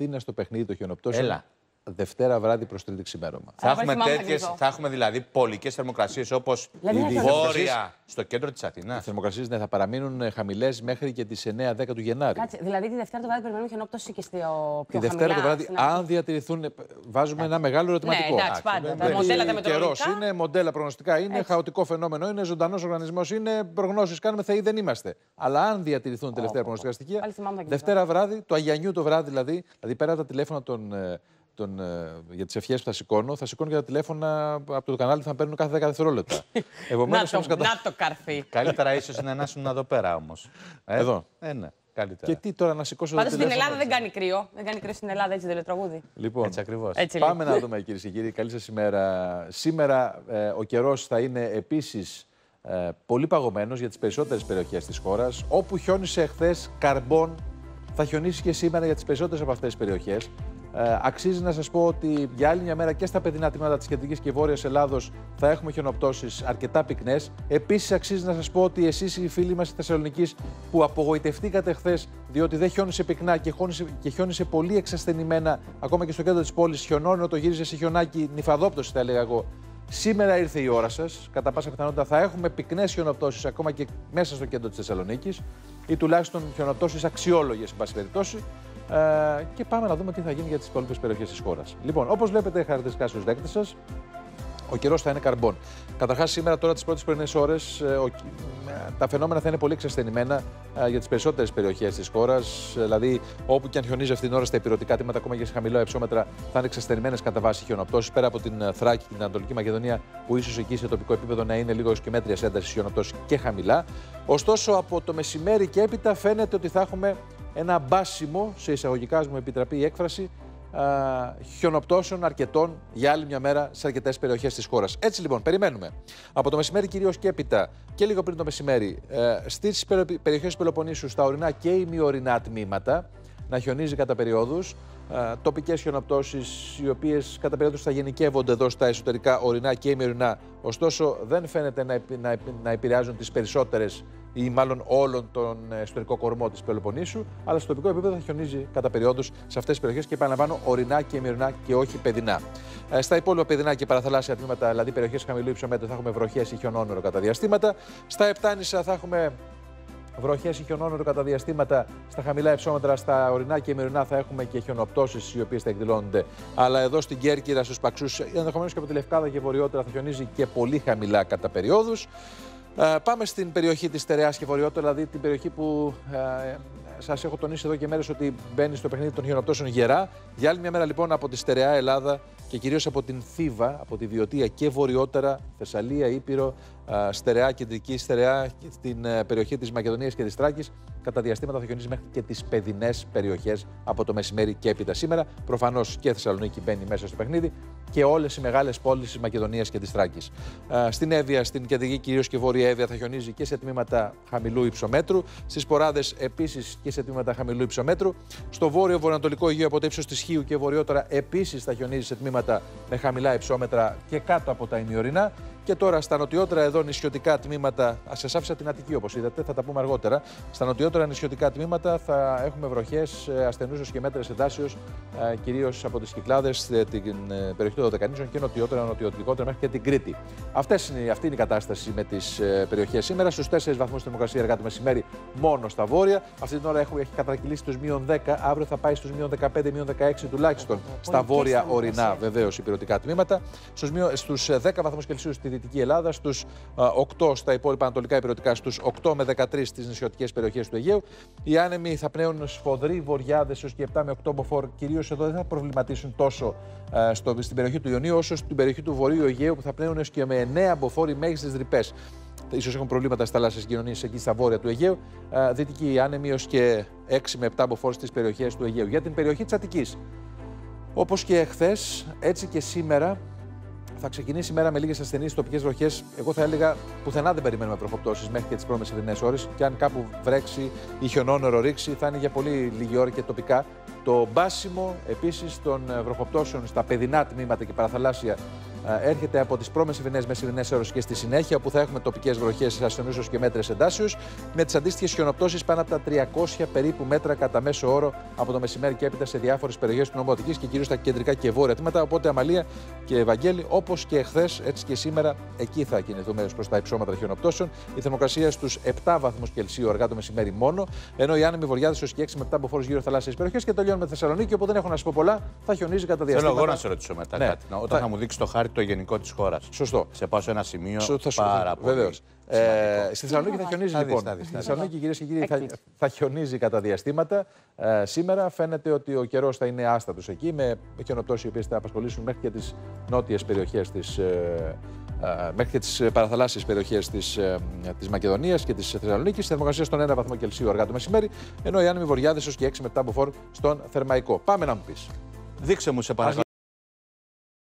Αθήνα στο παιχνίδι των χιονοπτώσεων. Έλα. Δευτέρα βράδυ προς Τρίτη ξημέρωμα. Θα έχουμε, θυμάμαι τέτοιες, ακριβώς. θα έχουμε δηλαδή πολικές θερμοκρασίες όπως Δηλαδή, η θα- βόρεια στο κέντρο της Οι Αθήνα. θερμοκρασίες ναι, θα παραμείνουν χαμηλές μέχρι και τις 9-10 του Γενάρη. Κάτσε, δηλαδή τη Δευτέρα το βράδυ περιμένουμε χιονόπτωση και στο Τη πιο Δευτέρα το χαμηλά, βράδυ, στην αρχή. αν διατηρηθούν, ε, βάζουμε ένα μεγάλο ερωτηματικό. Ναι, εντάξει, πάντα. Τα Δεν μοντέλα τα είναι καιρός, μετεωρολογικά. είναι μοντέλα προγνωστικά, είναι Έτσι. χαοτικό φαινόμενο, είναι ζωντανός οργανισμός, είναι προγνώσεις. Κάνουμε θεοί, δεν είμαστε. Αλλά αν διατηρηθούν τελευταία προγνωστικά στοιχεία, Πάλι θυμάμαι τα κοιμηθώ. Δευτέρα βράδυ, το Αγιανιού το βράδυ δηλαδή, δηλαδή πέρα από τα τηλέφωνα των, ε, των, ε, για τις ευχές που θα σηκώνω, θα σηκώνω και τα τηλέφωνα από το κανάλι που θα παίρνουν κάθε 10 δευτερόλεπτα. Επομένως, Να το, να το καρφί. Καλύτερα ίσως να ήσουν εδώ πέρα όμως. Εδώ. Ε, ναι, καλύτερα. Και τι τώρα να σηκώσω Πάντως το στην τηλέφωνο; Ελλάδα δεν κάνει κρύο. Δεν κάνει κρύο στην Ελλάδα, έτσι δεν λέει τραγούδι. Λοιπόν, Έτσι ακριβώς. Έτσι λέει. Πάμε να δούμε κυρίες και κύριοι. Καλή σας ημέρα. Σήμερα ε, ο καιρός θα είναι επίσης ε, πολύ παγωμένος για τις περισσότερες περιοχές της χώρας. Όπου χιόνισε εχθέ καρμπών, θα χιονίσει και σήμερα για τις περισσότερες από αυτές τις περιοχές. Ε, αξίζει να σας πω ότι για άλλη μια μέρα και στα παιδινά τμήματα της κεντρικής και βόρειας Ελλάδος θα έχουμε χιονοπτώσεις αρκετά πυκνές. Επίσης, αξίζει να σας πω ότι εσείς οι φίλοι μας της Θεσσαλονίκης που απογοητευτήκατε χθες διότι δεν χιόνισε πυκνά και χιόνισε, και χιόνισε πολύ εξασθενημένα, ακόμα και στο κέντρο της πόλης, χιονώνει, το γύριζε σε χιονάκι, νυφαδόπτωση θα έλεγα εγώ. Σήμερα ήρθε η ώρα σας. Κατά πάσα πιθανότητα θα έχουμε πυκνές χιονοπτώσεις ακόμα και μέσα στο κέντρο της Θεσσαλονίκης ή τουλάχιστον χιονοπτώσεις αξιόλογες, εν πάση περιπτώσει. Ε, και πάμε να δούμε τι θα γίνει για τις υπόλοιπες περιοχές της χώρας. Λοιπόν, όπως βλέπετε χαρακτηριστικά στου δέκτε σας, ο καιρός θα είναι καρμπών. Καταρχάς, σήμερα, τώρα τις πρώτες πρωινές ώρες, τα φαινόμενα θα είναι πολύ εξασθενημένα ε, για τις περισσότερες περιοχές της χώρας. Δηλαδή, όπου και αν χιονίζει αυτήν την ώρα στα υπηρετικά τμήματα, ακόμα και σε χαμηλά υψόμετρα, θα είναι εξασθενημένε κατά βάση χιονοπτώσεις. Πέρα από την ε, Θράκη και την Ανατολική Μακεδονία, που ίσως εκεί σε τοπικό επίπεδο να είναι λίγο και μέτρια έντασης χιονοπτώσεις και χαμηλά. Ωστόσο, από το μεσημέρι και έπειτα φαίνεται ότι θα έχουμε ένα μπάσιμο, σε εισαγωγικά, ας μου επιτραπεί η έκφραση, α, χιονοπτώσεων αρκετών για άλλη μια μέρα σε αρκετές περιοχές της χώρας. Έτσι λοιπόν, περιμένουμε από το μεσημέρι κυρίως και έπειτα και λίγο πριν το μεσημέρι ε, στις περιοχές της Πελοποννήσου, στα ορεινά και ημιορεινά τμήματα, να χιονίζει κατά περιόδους. Τοπικές χιονοπτώσεις, οι οποίες κατά περιόδους θα γενικεύονται εδώ στα εσωτερικά ορεινά και ημιορεινά. Ωστόσο, δεν φαίνεται να, επι- να, επι- να επηρεάζουν τις περισσότερες ή μάλλον όλον τον εσωτερικό κορμό της Πελοποννήσου, αλλά στο τοπικό επίπεδο θα χιονίζει κατά περιόδου σε αυτές τις περιοχές και επαναλαμβάνω ορεινά και ημιορεινά και όχι παιδινά. Ε, στα υπόλοιπα παιδινά και παραθαλάσσια τμήματα, δηλαδή περιοχές χαμηλού υψομέτρου, θα έχουμε βροχές ή χιονόνωρο κατά διαστήματα. Στα Επτάνησα θα έχουμε βροχές ή χιονόνωρο κατά διαστήματα στα χαμηλά υψόμετρα, στα ορεινά και ημερινά θα έχουμε και χιονοπτώσεις οι οποίες θα εκδηλώνονται. Αλλά εδώ στην Κέρκυρα, στους Παξούς, ενδεχομένως και από τη Λευκάδα και βορειότερα θα χιονίζει και πολύ χαμηλά κατά περιόδους. Πάμε στην περιοχή της Στερεά και βορειότερα, δηλαδή την περιοχή που ε, σας έχω τονίσει εδώ και μέρες ότι μπαίνει στο παιχνίδι των χιονοπτώσεων γερά. Για άλλη μια μέρα λοιπόν από τη Στερεά Ελλάδα και κυρίως από την Θήβα, από τη Βιωτία και βορειότερα, Θεσσαλία, Ήπειρο, α, Στερεά, Κεντρική Στερεά, και στην ε, περιοχή της Μακεδονίας και της Τράκης. Κατά διαστήματα θα χιονίζει μέχρι και τις παιδινές περιοχές από το μεσημέρι και έπειτα σήμερα. Προφανώς και η Θεσσαλονίκη μπαίνει μέσα στο παιχνίδι και όλες οι μεγάλες πόλεις της Μακεδονίας και της Τράκης. Στην Εύβοια, στην κεντρική κυρίως και βόρεια Εύβοια θα χιονίζει και σε τμήματα χαμηλού υψομέτρου. Στις Ποράδες επίσης και σε τμήματα χαμηλού υψομέτρου. Στο βόρειο βορειοανατολικό Αιγαίο από το ύψος της Χίου και βορειότερα επίσης θα χιονίζει σε τμήματα με χαμηλά υψόμετρα και κάτω από τα ημιορεινά. Και τώρα στα νοτιότερα εδώ νησιωτικά τμήματα, ας σας άφησα την Αττική όπως είδατε, θα τα πούμε αργότερα. Στα νοτιότερα νησιωτικά τμήματα θα έχουμε βροχές ασθενούσεω και μέτρες εντάσεως, κυρίως από τις Κυκλάδες, την ε, περιοχή των Δωδεκανήσεων και νοτιότερα, νοτιοτικότερα μέχρι και την Κρήτη. Αυτές είναι, αυτή είναι η κατάσταση με τις περιοχές σήμερα. Στους 4 βαθμούς θερμοκρασία αργά το μεσημέρι μόνο στα βόρεια. Αυτή την ώρα έχουμε, έχει κατρακυλήσει τους μείον 10. Αύριο θα πάει στους μείον 15, μείον 16 τουλάχιστον στα βόρεια ορεινά βεβαίως υπηρετικά τμήματα. Στους 10 βαθμούς Κελσίου στη Δυτική Ελλάδα, στους 8 στα υπόλοιπα ανατολικά υπηρετικά, στους 8 με 13 στις νησιωτικές περιοχές του Αιγαίου. Οι άνεμοι θα πνέουν σφοδροί βορειάδε έως και 7 με 8 μποφόρ. Κυρίως εδώ δεν θα προβληματίσουν τόσο ε, στο, στην περιοχή του Ιωνίου, όσο στην περιοχή του Βορείου Αιγαίου που θα πνέουν έως και με 9 μποφόρ οι μέγιστες ρηπέ. Ίσως έχουν προβλήματα στα θαλάσσιες κοινωνίες εκεί στα βόρεια του Αιγαίου. Ε, δυτική άνεμοι έως και 6 με 7 μποφόρ στις περιοχές του Αιγαίου. Για την περιοχή της Αττικής. Όπως και εχθές, έτσι και σήμερα θα ξεκινήσει η μέρα με λίγες ασθενείς τοπικές βροχές. Εγώ θα έλεγα πουθενά δεν περιμένουμε βροχοπτώσει μέχρι και τις προμεσαιρινέ ώρες. Και αν κάπου βρέξει ή χιονόνερο ρίξει, θα είναι για πολύ λίγη ώρα και τοπικά. Το μπάσιμο επίσης των βροχοπτώσεων στα παιδινά τμήματα και παραθαλάσσια ε, έρχεται από τις προμεσημβρινέ μεσημβρινέ ώρε και στη συνέχεια, όπου θα έχουμε τοπικές βροχές ασθενούσεω και μέτρες εντάσεω, με τις αντίστοιχες χιονοπτώσεις πάνω από τα 300 περίπου μέτρα κατά μέσο όρο από το μεσημέρι και έπειτα σε διάφορες περιοχές του νομού Αττικής και κυρίως στα κεντρικά και βόρεια τμήματα. Οπότε, Αμαλία και Ευαγγέλη, όπως και εχθές, έτσι και σήμερα, εκεί θα κινηθούμε προς τα υψώματα χιονοπτώσεων. Η θερμοκρασία στους 7 βαθμούς Κελσίου αργά το μεσημέρι μόνο, ενώ οι άνεμοι βορειάδες ω και 6 με 7 μποφόρ γύρω θαλάσσιες περιοχές και τελειώνουμε με Θεσσαλονίκη, όπου δεν έχω να σα πω πολλά, θα χιονίζει κατά Θέλω διαστήματα. εγώ να σε ρωτήσω μετά Ναι. κάτι. Όταν Θα- θα μου δείξεις το χάρτη το γενικό της χώρας. Σωστό. Σε πάω σε ένα σημείο Σου- θα σου- πάρα πολύ. βεβαίως. σημαντικό. Ε, στη Θεσσαλονίκη θα χιονίζει Θα δεις, λοιπόν. θα δεις, Στη θα δεις. Θεσσαλονίκη, κυρίες και κύριοι, θα, Έκπληξη. θα χιονίζει κατά διαστήματα. Ε, σήμερα φαίνεται ότι ο καιρός θα είναι άστατος εκεί, με χιονοπτώσει οι οποίες θα απασχολήσουν μέχρι και τις νότιες περιοχές της. Ε, ε, μέχρι και τις παραθαλάσσιες περιοχές της ε, της Μακεδονίας και της Θεσσαλονίκης. Θερμοκρασία στον 1 βαθμό Κελσίου αργά το μεσημέρι, ενώ οι άνεμοι βορειάδε ω και 6 με 7 μποφόρ στον Θερμαϊκό. Πάμε να μου πεις. Δείξε μου σε παρακαλώ.